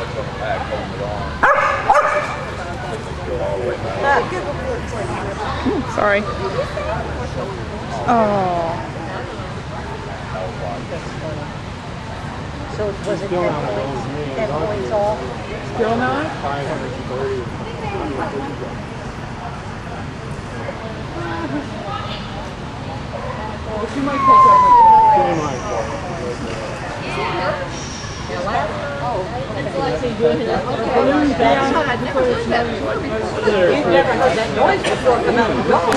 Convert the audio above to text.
much on the back, holding on. Go all the way back. Sorry. Oh. So it was it ten points, ten points off? Still not? Five hundred and thirty. Well, she might catch up You've never heard that noise before. Come out